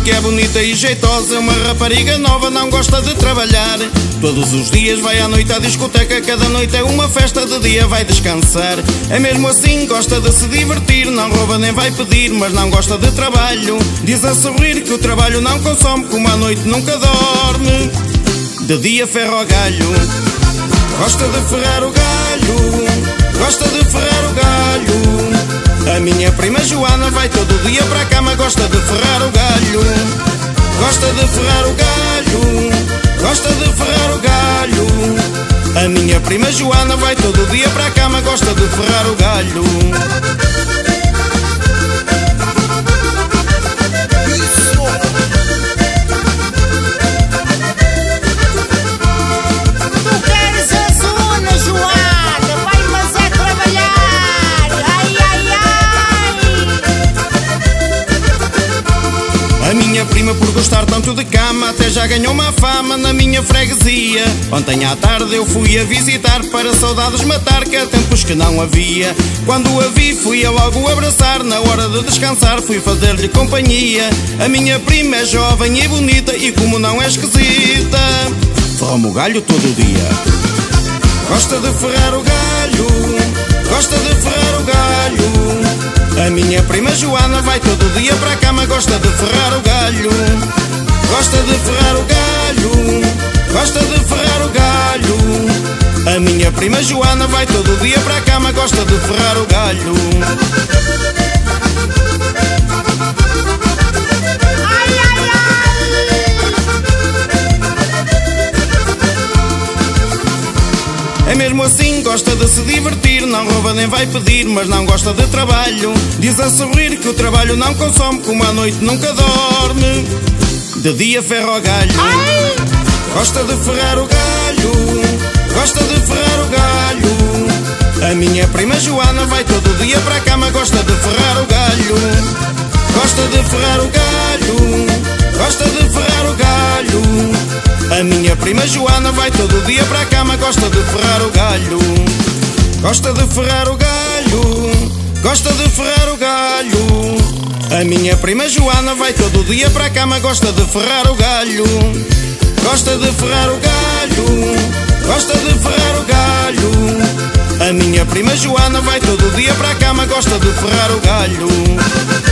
que é bonita e jeitosa. Uma rapariga nova não gosta de trabalhar. Todos os dias vai à noite à discoteca. Cada noite é uma festa, de dia vai descansar. É mesmo assim, gosta de se divertir. Não rouba nem vai pedir, mas não gosta de trabalho. Diz a sorrir que o trabalho não consome, como à noite nunca dorme. De dia ferro ao galho. Gosta de ferrar o galho. Gosta de ferrar o galho. A minha prima Joana vai todo dia para a cama, gosta de ferrar. Gosta de ferrar o galho. Gosta de ferrar o galho. A minha prima Joana vai todo dia para a cama, gosta de ferrar o galho. Gostar tanto de cama, até já ganhou uma fama na minha freguesia. Ontem à tarde eu fui a visitar para saudades matar, que há tempos que não havia. Quando a vi, fui a logo abraçar. Na hora de descansar, fui fazer-lhe companhia. A minha prima é jovem e bonita, e como não é esquisita, ferrou-me o galho todo dia. Gosta de ferrar o galho, gosta de ferrar o galho. A minha prima Joana vai todo dia para a cama, gosta de ferrar o galho. Gosta de ferrar o galho, gosta de ferrar o galho. A minha prima Joana vai todo dia para a cama, gosta de ferrar o galho. É mesmo assim, gosta de se divertir, não rouba nem vai pedir, mas não gosta de trabalho. Diz a sorrir que o trabalho não consome, como à noite nunca dorme. De dia ferro ao galho. Gosta de ferrar o galho, gosta de ferrar o galho. A minha prima Joana vai todo dia para a cama, gosta de ferrar o galho. Gosta de ferrar o galho, gosta de ferrar o. A minha prima Joana vai todo dia para a cama, gosta de ferrar o galho. Gosta de ferrar o galho, gosta de ferrar o galho. A minha prima Joana vai todo dia para a cama, gosta de ferrar o galho. Gosta de ferrar o galho, gosta de ferrar o galho. A minha prima Joana vai todo dia para a cama, gosta de ferrar o galho.